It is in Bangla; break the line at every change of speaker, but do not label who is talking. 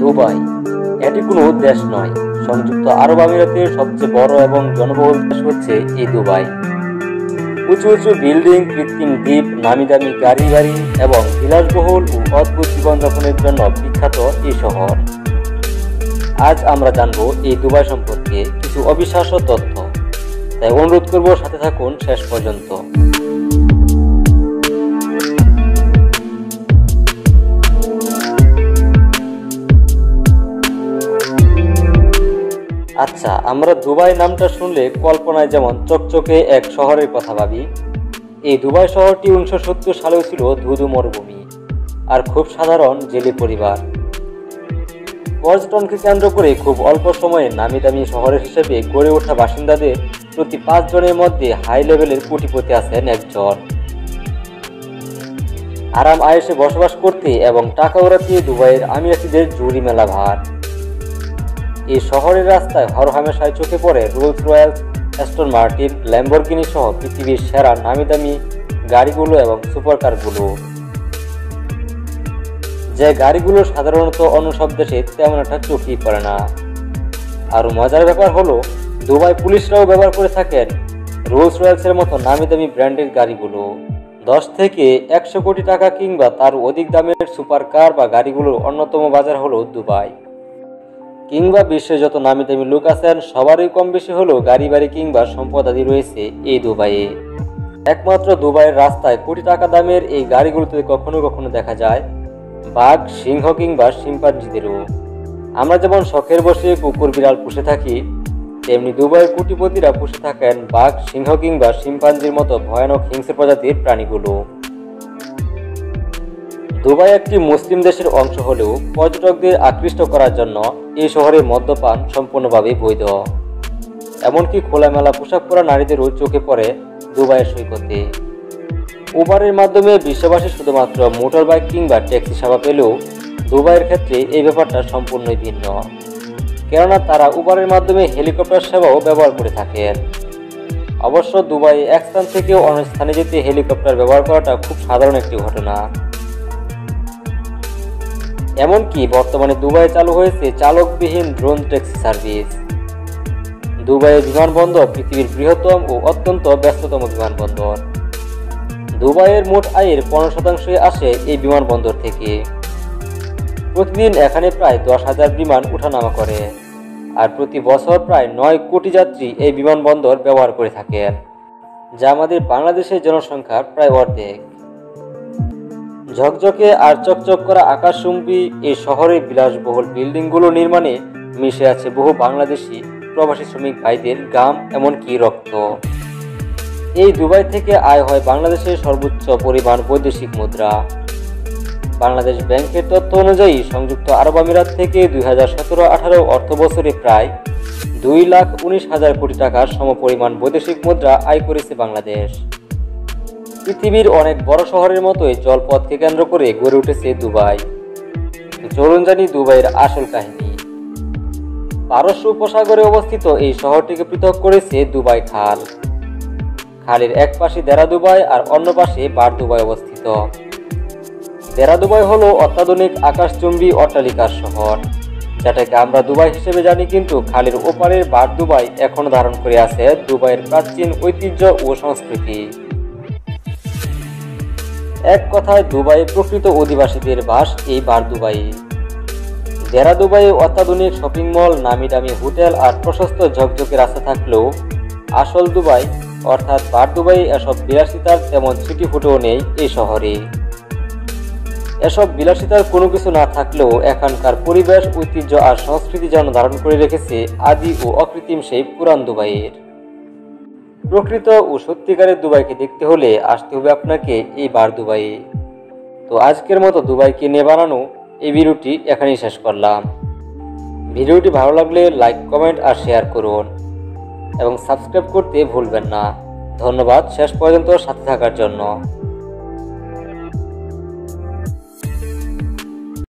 দুবাই। এটি কোনো দেশ নয়, সংযুক্ত আরব আমিরাতের সবচেয়ে বড় এবং জনবহুল দেশ হচ্ছে এই দুবাই। উঁচু উঁচু বিল্ডিং, কৃত্রিম দ্বীপ নামি দামি গাড়ি গাড়ি এবং বিলাসবহুল ও অদ্ভুত জীবনযাপনের জন্য বিখ্যাত এই শহর। আজ আমরা জানব এই দুবাই সম্পর্কে কিছু অবিশ্বাস্য তথ্য। তাই অনুরোধ করব সাথে থাকুন শেষ পর্যন্ত। আচ্ছা আমরা দুবাই নামটা শুনলে কল্পনায় যেমন চকচকে এক শহরের কথা ভাবি। এই দুবাই শহরটি উনিশশো সত্তর সালেও ছিল ধুধু মরুভূমি আর খুব সাধারণ জেলে পরিবার। পর্যটনকে কেন্দ্র করে খুব অল্প সময়ে নামি দামি শহরের হিসেবে গড়ে ওঠা বাসিন্দাদের প্রতি পাঁচজনের মধ্যে হাই লেভেলের কোটিপতি আছেন একজন। আরাম আয়েসে বসবাস করতে এবং টাকা ওড়াতে দুবাইয়ের আমিরাতিদের জুড়ি মেলা ভার এই শহরের রাস্তায় হরহামেশায় চোখে পড়ে Rolls Royce Aston Martin, Lamborghini সহ পৃথিবীর সেরা নামি দামি গাড়িগুলো এবং সুপারকারগুলো। যে গাড়িগুলো সাধারণত অন্য সব দেশে তেমন একটা চোখেই পড়ে না। আর মজার ব্যাপার হলো, দুবাই পুলিশরাও ব্যবহার করে থাকেন রোলস রয়্যালসের মতো নামি দামি ব্র্যান্ডের গাড়িগুলো। দশ থেকে একশো কোটি টাকা কিংবা তার অধিক দামের সুপার কার বা গাড়িগুলোর অন্যতম বাজার হলো দুবাই। কিংবা বিশ্বে যত নামি দামি লোক আছেন, সবারই কম বেশি হলো গাড়ি, বাড়ি কিংবা সম্পদ আদি রয়েছে এই দুবাইয়ে। একমাত্র দুবাইয়ের রাস্তায় কোটি টাকা দামের এই গাড়িগুলোতে কখনো কখনো দেখা যায় বাঘ, সিংহ কিংবা শিম্পাঞ্জিদেরও। আমরা যেমন শখের বসে কুকুর, বিড়াল পুষে থাকি, তেমনি দুবাইয়ের কোটিপতিরা পুষে থাকেন বাঘ, সিংহ কিংবা শিম্পাঞ্জির মতো ভয়ানক হিংস্র প্রজাতির প্রাণীগুলো। দুবাই একটি মুসলিম দেশের অংশ হলেও পর্যটকদের আকৃষ্ট করার জন্য এই শহরে মদ্যপান সম্পূর্ণভাবে বৈধ। এমনকি খোলামেলা পোশাক পরা নারীদেরও চোখে পড়ে দুবাইয়ের সৈকতে। উবারের মাধ্যমে বিশ্ববাসী শুধুমাত্র মোটর বাইক কিংবা ট্যাক্সি সেবা পেলেও দুবাইয়ের ক্ষেত্রে এই ব্যাপারটা সম্পূর্ণই ভিন্ন। কেননা তারা উবারের মাধ্যমে হেলিকপ্টার সেবাও ব্যবহার করে থাকেন। অবশ্য দুবাই এক স্থান থেকে অন্য স্থানে যেতে হেলিকপ্টার ব্যবহার করাটা খুব সাধারণ একটি ঘটনা। এমনকি বর্তমানে দুবাইয়ে চালু হয়েছে চালকবিহীন ড্রোন ট্যাক্সি সার্ভিস। দুবাইয়ের বিমানবন্দর পৃথিবীর বৃহত্তম ও অত্যন্ত ব্যস্ততম বিমানবন্দর। দুবাইয়ের মোট আয়ের পনেরো শতাংশই আসে এই বিমানবন্দর থেকে। প্রতিদিন এখানে প্রায় দশ হাজার বিমান উঠানামা করে, আর প্রতি বছর প্রায় নয় কোটি যাত্রী এই বিমানবন্দর ব্যবহার করে থাকেন, যা আমাদের বাংলাদেশের জনসংখ্যার প্রায় অর্ধেক। ঝকঝকে আর চকচক করা আকাশচুম্বী এই শহরের বিলাসবহুল বিল্ডিংগুলো নির্মাণে মিশে আছে বহু বাংলাদেশি প্রবাসী শ্রমিক ভাইদের গাম এমনকি রক্ত। এই দুবাই থেকে আয় হয় বাংলাদেশের সর্বোচ্চ পরিমাণ বৈদেশিক মুদ্রা। বাংলাদেশ ব্যাংকের তথ্য অনুযায়ী সংযুক্ত আরব আমিরাত থেকে দুই হাজার সতেরো আঠারো অর্থ বছরে প্রায় দুই লাখ উনিশ হাজার কোটি টাকার সমপরিমাণ বৈদেশিক মুদ্রা আয় করেছে বাংলাদেশ। পৃথিবীর অনেক বড় শহরের মতোই জলপথকে কেন্দ্র করে গড়ে উঠেছে দুবাই। চলুন জানি দুবাইয়ের আসল কাহিনী। পারস্য উপসাগরে অবস্থিত এই শহরটিকে পৃথক করেছে দুবাই খাল। খালের এক পাশে দেরা দুবাই আর অন্য পাশে বার দুবাই অবস্থিত। দেরা দুবাই হলো অত্যাধুনিক আকাশচুম্বী অট্টালিকার শহর, যেটাকে আমরা দুবাই হিসেবে জানি কিন্তু খালের ওপারের বার দুবাই এখনও ধারণ করে আছে দুবাইয়ের প্রাচীন ঐতিহ্য ও সংস্কৃতি। এক কথায় দুবাই প্রকৃত অধিবাসীদের বাস এই বার দুবাই দেরা দুবাইয়ে অত্যাধুনিক শপিং মল নামি দামি হোটেল আর প্রশস্ত ঝকঝকে রাস্তা থাকলেও আসল দুবাই, অর্থাৎ বার দুবাই এসব বিলাসিতার তেমন ছুটি ফুটেও নেই এই শহরে। এসব বিলাসিতার কোনো কিছু না থাকলেও এখানকার পরিবেশ, ঐতিহ্য আর সংস্কৃতি যেন ধারণ করে রেখেছে আদি ও অকৃত্রিম সেই পুরান দুবাইয়ের। প্রকৃত ও সত্যিকারের দুবাইকে দেখতে হলে আসতে হবে আপনাকে এই বার দুবাইয়ে। তো আজকের মতো দুবাইকে নিয়ে বানানো এই ভিডিওটি এখানেই শেষ করলাম। ভিডিওটি ভালো লাগলে লাইক, কমেন্ট আর শেয়ার করুন। এবং সাবস্ক্রাইব করতে ভুলবেন না। ধন্যবাদ, শেষ পর্যন্ত সাথে থাকার জন্য।